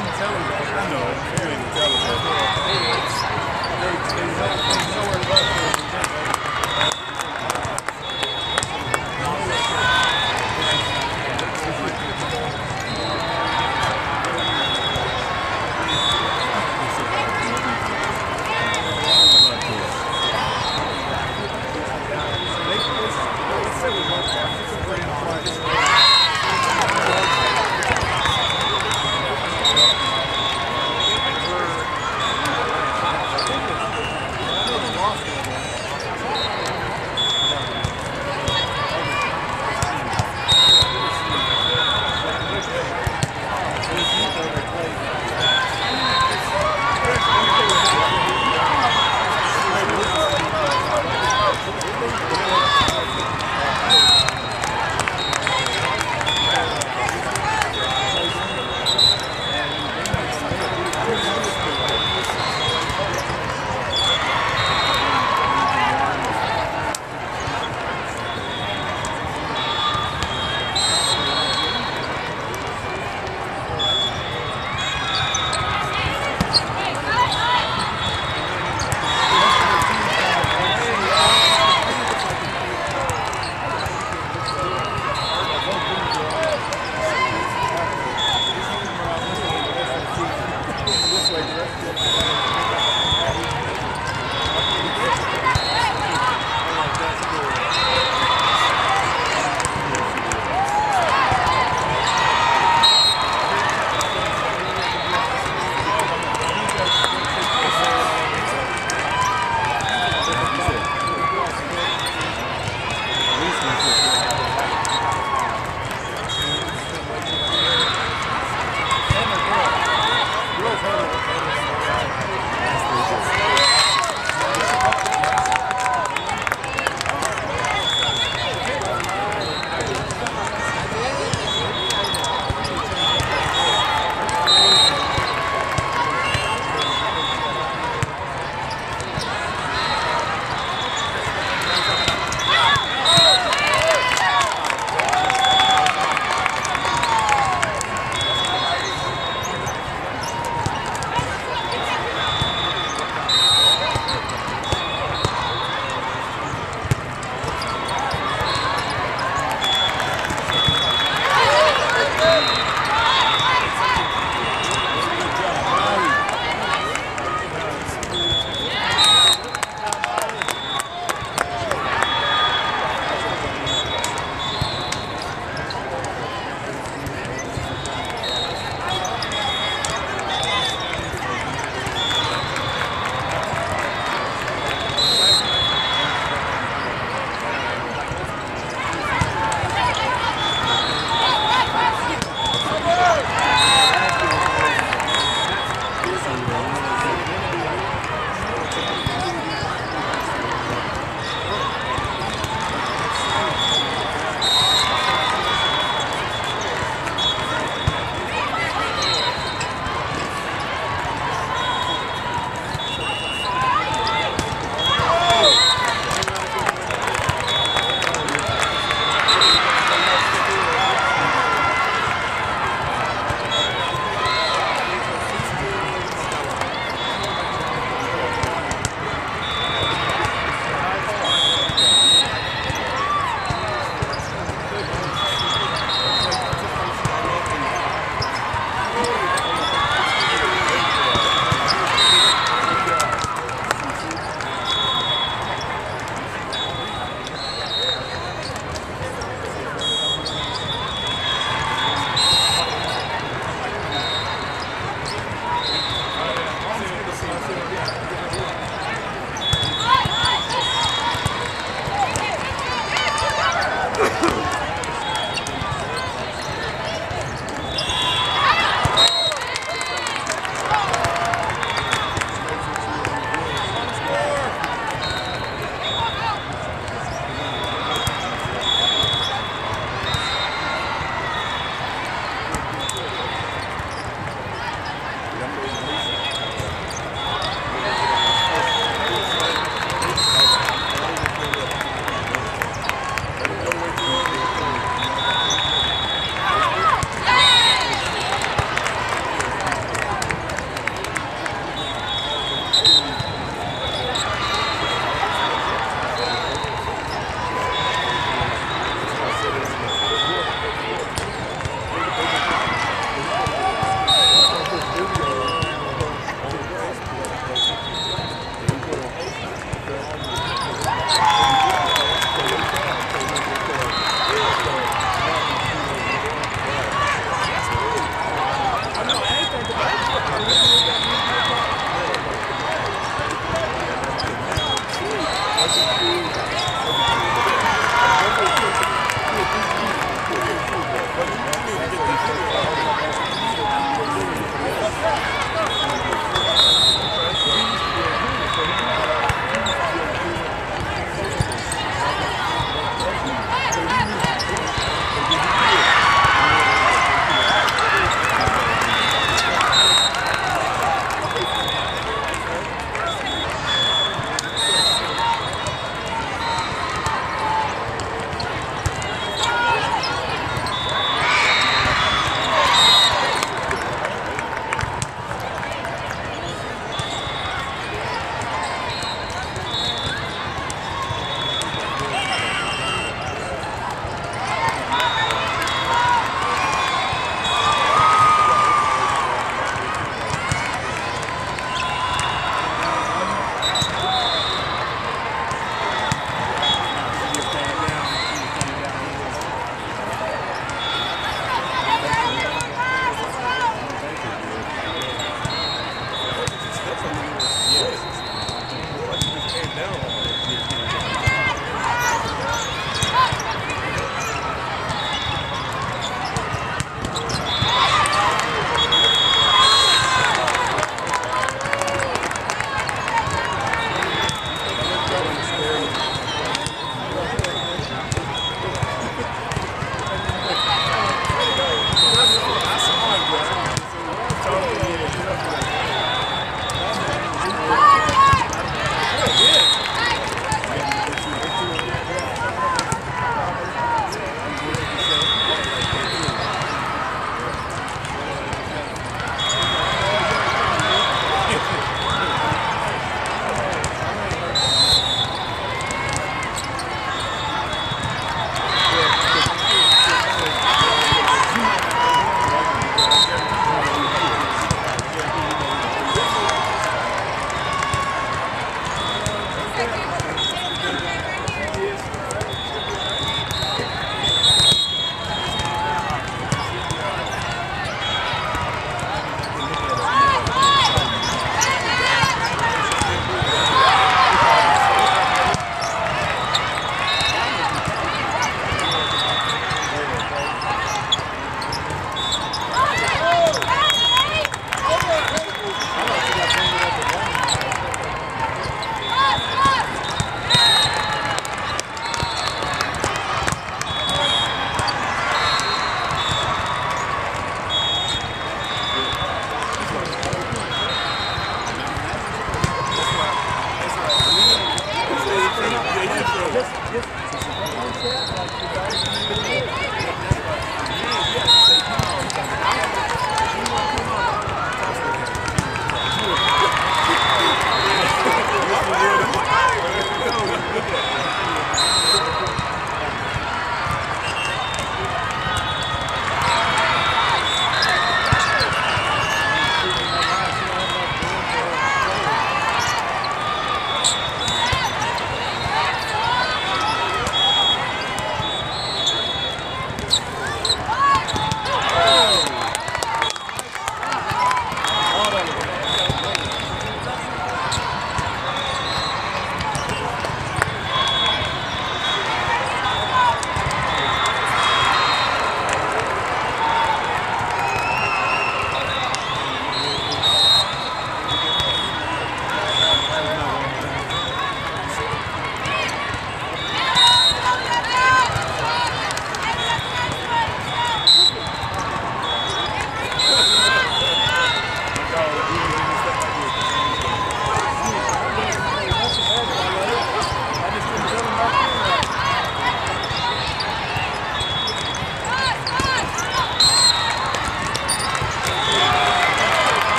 wouldn't tell us that. You wouldn't tell us